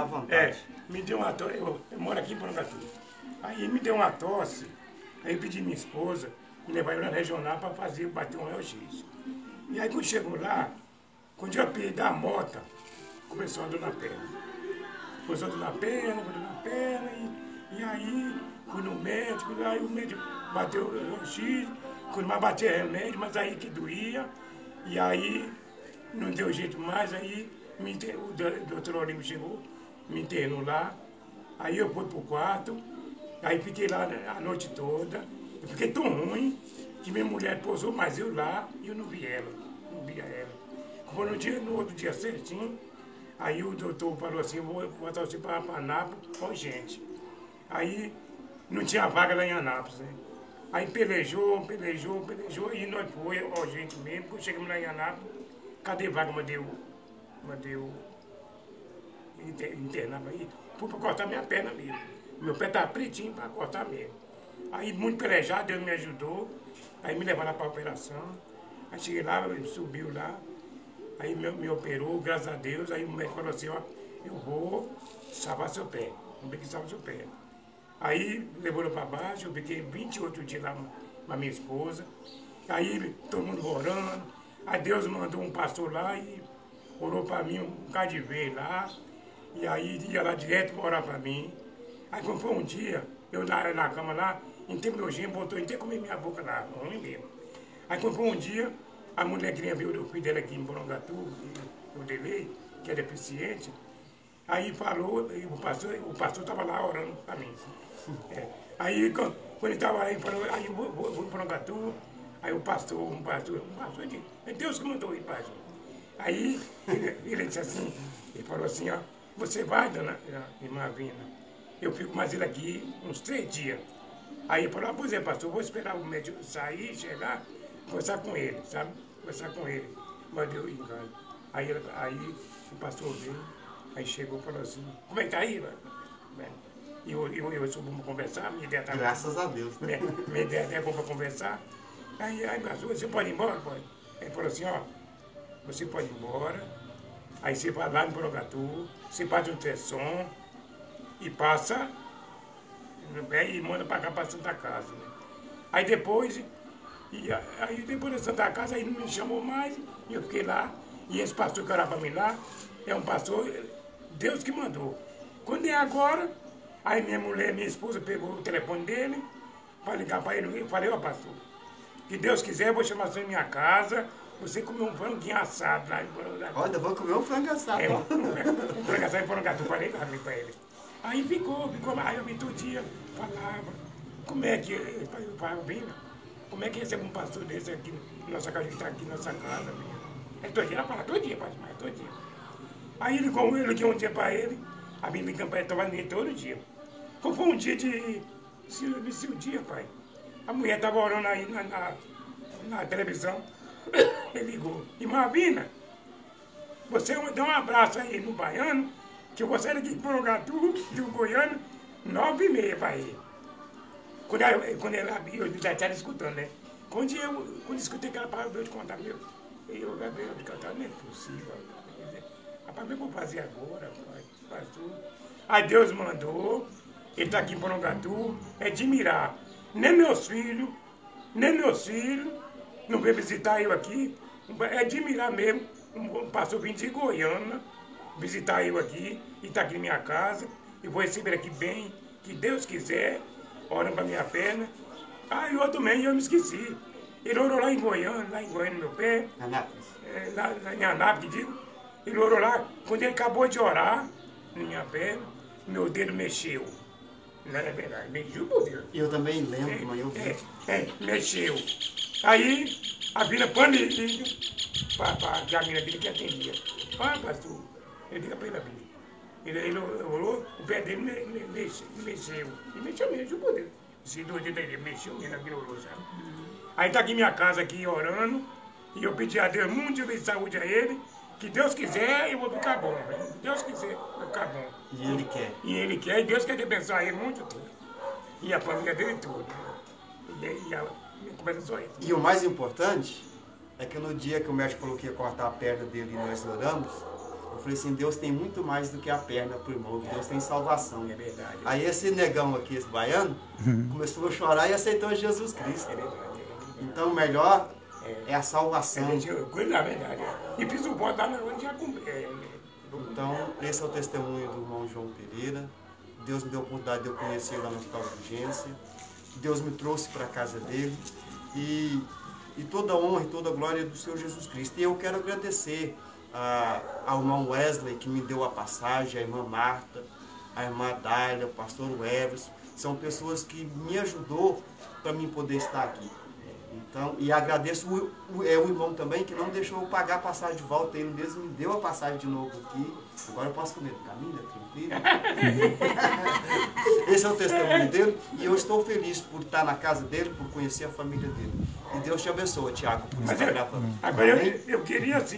à vontade. É, me deu uma tosse, eu, eu moro aqui em Porangatu. Aí me deu uma tosse, aí pedi minha esposa me levar eu na regional para fazer, bater um raio-x. E aí quando chegou lá, quando eu dar a moto, começou a dor na perna. Começou a dor na perna, dor na perna, e, e aí fui no médico, aí o médico bateu o raio-x, quando mais batia remédio, mas aí que doía, e aí não deu jeito mais, aí me, o do- doutor Olímpio chegou, me internou lá, aí eu fui pro quarto, aí fiquei lá a noite toda, eu fiquei tão ruim que minha mulher posou mais eu lá e eu não vi ela, não via ela. Como no, dia, no outro dia certinho, aí o doutor falou assim, vou botar você para Anápolis com gente. Aí não tinha vaga lá em Anápolis, né? Aí pelejou, pelejou, pelejou, e nós foi, ó, gente mesmo, quando chegamos lá em Anápolis, cadê vaga? Mandei o. Mandei o. inter- Internar aí, fui para cortar minha perna mesmo. Meu pé estava pretinho para cortar mesmo. Aí muito pelejado, Deus me ajudou, aí me levaram para a operação. Aí cheguei lá, subiu lá, aí me, me operou, graças a Deus, aí o médico falou assim, ó, eu vou salvar seu pé, vamos ver que salva seu pé. Aí levou para baixo, eu fiquei 28 dias lá com a minha esposa. Aí todo mundo orando. Aí Deus mandou um pastor lá e orou para mim um vez lá. E aí ia lá direto para orar para mim. Aí quando foi um dia, eu na, na cama lá, gêmeo, botou, entrei comer minha boca lá, ruim mesmo. Aí quando foi um dia, a mulher que veio ver o filho dela aqui em Borongatu, o Delei, que é deficiente, Aí falou, e o pastor o pastor estava lá orando para mim. É. Aí quando ele estava ele falou, aí vou, vou, vou para Gatu, aí o pastor, um pastor, um pastor disse, é Deus que mandou ir gente. Aí ele, ele disse assim, ele falou assim, ó, você vai, dona irmã Vina, eu fico mais ele aqui uns três dias. Aí ele falou, ah, pois é, pastor, vou esperar o médico sair, chegar, conversar com ele, sabe? Conversar com ele. Mas deu engano. Aí, aí o pastor veio, aí chegou e falou assim, como é que tá aí? né? E eu, eu, eu soube conversar, minha ideia estava Graças a Deus. né? minha, minha ideia é boa para conversar. Aí, aí pastor, você pode ir embora? Pode. Ele falou assim, ó, você pode ir embora, aí você vai lá em Borogatu, você faz um ultrassom e passa né, e manda para cá para Santa Casa. né? Aí depois, e aí depois da Santa Casa, aí não me chamou mais, e eu fiquei lá, e esse pastor que orava para mim lá, é um pastor, Deus que mandou. Quando é agora, aí minha mulher, minha esposa pegou o telefone dele, para ligar para ele, eu falei, ó pastor, que Deus quiser, eu vou chamar você em minha casa, você comer um franguinho assado lá em Borondatu. Olha, eu vou comer um frango assado. É, um fracasado em Porangatu, falei lá pra ele. Aí ficou, ficou lá, eu todo dia, falava, como é que, eu falava, Vina, como é que recebe um pastor desse aqui, nossa casa, a gente tá aqui nessa casa, Vina? Aí todo dia, ela fala, todo dia, pastor, todo dia. Aí ele, como eu liguei um dia pra ele, a minha ligando pra ele, tava nele todo dia. Quando foi um dia de, se, se o dia, pai, a mulher tava orando aí na, na, na televisão, ele ligou, irmã Vina, você dá um abraço aí no baiano, que sair daqui de Porongatu, do Goiano, nove e meia para ir. Quando, eu, quando ela abriu, eu já estava escutando, né? Quando eu, quando eu escutei aquela palavra, te contar, meu, eu, Gabriel, de cantar, não é possível. Rapaz, o que eu vou fazer agora, tudo. Aí Deus mandou, ele está aqui em Porongatu, é de mirar. Nem meus filhos, nem meus filhos, não veio visitar eu aqui, é de mirar mesmo. Um pastor vindo de Goiânia visitar eu aqui, e está aqui na minha casa, e vou receber aqui bem, que Deus quiser, orando para minha perna. Ah, e outro também, eu me esqueci. Ele orou lá em Goiânia, lá em Goiânia, no meu pé, Anápolis. é, lá, lá em Anápolis, que digo. Ele orou lá, quando ele acabou de orar, na minha perna, meu dedo mexeu. Não é verdade, mexeu meu dedo. Eu também lembro, mãe, eu vi. É, é, mexeu. Aí, a Vila Panelilho, para a mina dele que atendia. Ah, pastor, ele liga para ele, a Vila. Ele, ele orou, o pé dele me, me, mexeu, mexeu. E mexeu mesmo, por Deus. Esse dois dedos dele mexeu mesmo, a Vila orou, sabe? Aí tá aqui minha casa aqui orando, e eu pedi a Deus muito de saúde a ele, que Deus quiser, eu vou ficar bom. Se Deus quiser, eu vou ficar bom. E ele quer. E ele quer, e Deus quer abençoar ele muito tempo. E a família dele toda. E, e a, e começa só isso. E o mais importante é que no dia que o médico falou que ia cortar a perna dele e nós oramos, Eu falei assim, Deus tem muito mais do que a perna pro irmão, Deus tem salvação. É verdade. Aí esse negão aqui, esse baiano, começou a chorar e aceitou Jesus Cristo. É verdade. Então o melhor é a salvação. É, verdade. E fiz o voto lá na onde já comprei. É, Então, esse é o testemunho do irmão João Pereira. Deus me deu a oportunidade de eu conhecer lá no Hospital de Urgência. Deus me trouxe para a casa dele. E, e toda a honra e toda a glória do Senhor Jesus Cristo. E eu quero agradecer ao irmão Wesley, que me deu a passagem, a irmã Marta, a irmã Dália, o pastor Everson. São pessoas que me ajudou para mim poder estar aqui. Então, e agradeço o, o, é, o irmão também que não deixou eu pagar a passagem de volta. Ele mesmo me deu a passagem de novo aqui. Agora eu posso comer no caminho, é tranquilo. Esse é o testemunho dele. E eu estou feliz por estar na casa dele, por conhecer a família dele. E Deus te abençoe, Tiago, por estar eu, gravando. agora eu, eu queria assim.